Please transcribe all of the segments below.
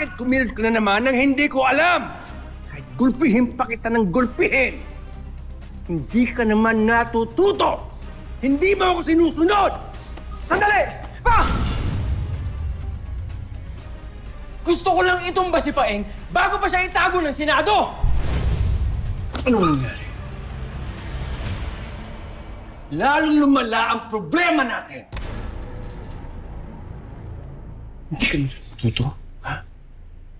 bakit kumilit ka na naman nang hindi ko alam? Kahit gulpihin pa kita ng gulpihin. Hindi ka naman natututo. Hindi mo ako sinusunod. Sandali! Pa! Gusto ko lang itumba si Paeng bago pa siya itago ng Senado! Anong nangyari? Lalong lumala ang problema natin. Hindi ka natututo?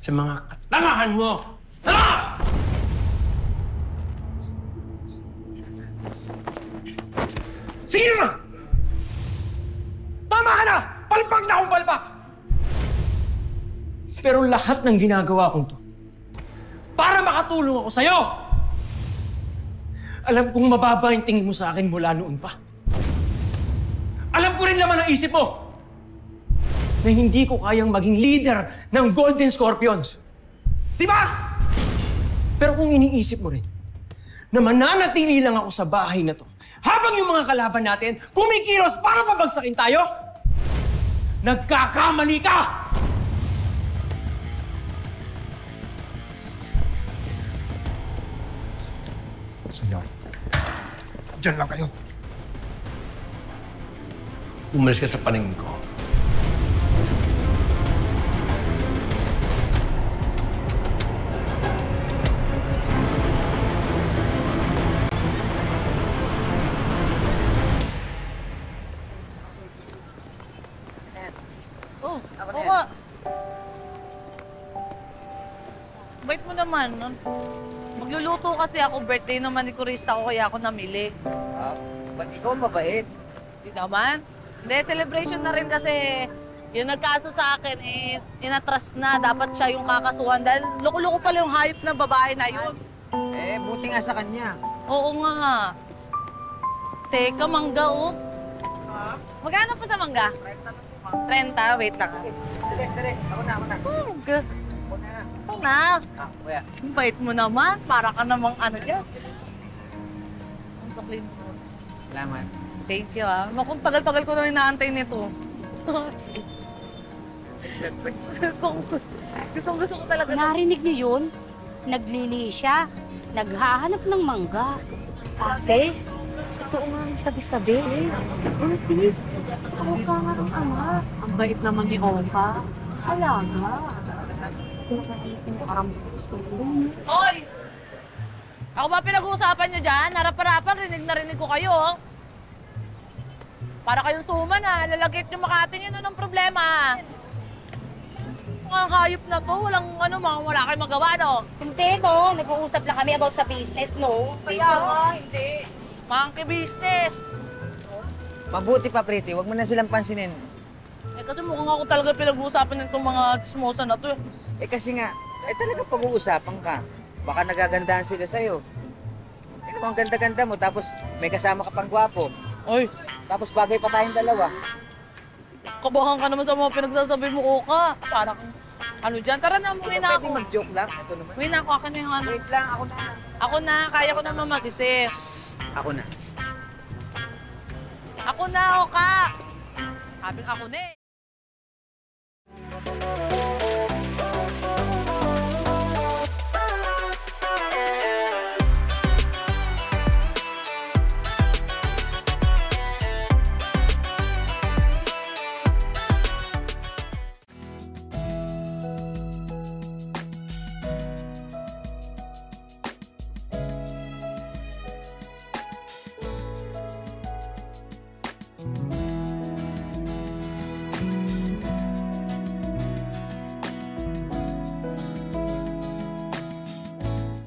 Sa mga katangahan mo. Ha? Sige na! Tama ka na! Palpak na akong palpak! Pero lahat ng ginagawa kong to, para makatulong ako sa'yo! Alam kong mababa yung tingin mo sa akin mula noon pa. Alam ko rin laman ang isip mo na hindi ko kayang maging leader ng Golden Scorpions. Di ba? Pero kung iniisip mo rin na mananatili lang ako sa bahay na to habang yung mga kalaban natin kumikilos para pabagsakin tayo, nagkakamali ka! Senyor, dyan lang kayo. Umalis ka sa paningin ko. Bait mo naman. Magluluto kasi ako. Birthday naman ni Kurista ko kaya ako namili. Ah, ba't ikaw mabait? Hindi naman. Hindi, celebration na rin kasi yung nagkaso sa akin, eh, inatras na. Dapat siya yung kakasuhan dahil loko-loko pala yung hayop na babae na yun. Eh, buti nga sa kanya. Oo nga. Teka, mangga oh. Magkano pa sa mangga? 30, wait lang. Dali, dali. Ako na, ako na. Mangga. Ako na. Ito na. Ah, kuya. Ang bait mo naman. Para ka namang ano dyan. Ang sakli mo. Salamat. Thank you ah. Naku, tagal-tagal ko na inaantay nito. gusto ko, gusto, gusto ko talaga. na- Narinig niyo yun? Naglili siya. Naghahanap ng mangga. Ate, totoo nga ang sabi-sabi. Ortiz, ako ka nga ng ama. Ang bait naman ni Opa. Alaga. Parang gusto ko yun. Hoy! Ako ba pinag-uusapan nyo dyan? Harap-harapan, rinig na rinig ko kayo. oh. Para kayong suman ha. Lalagit nyo makatin yun ng problema. Mga hayop na to, walang ano, mga wala kayong magawa, no? Hindi, no? Nag-uusap lang kami about sa business, no? Kaya nga, hindi. Monkey business. Mabuti pa, Pretty. Huwag mo na silang pansinin. Eh kasi mukhang ako talaga pinag-uusapan nitong mga chismosa na to. eh. Eh, kasi nga, eh talaga pag-uusapan ka. Baka nagagandahan sila sa'yo. Eh, naman ganda-ganda mo, tapos may kasama ka pang gwapo. Oy, Tapos bagay pa tayong dalawa. kabahan ka naman sa mga pinagsasabi mo, Oka. Parang, ano dyan? Tara na, umuwi na Pwede ako. mag-joke lang. Ito naman. Uwi na ako, akin na yung ano. Wait lang, ako na. Ako na, kaya ko naman mag-isip. Ako na. Ako na, Oka! Sabi ako na eh.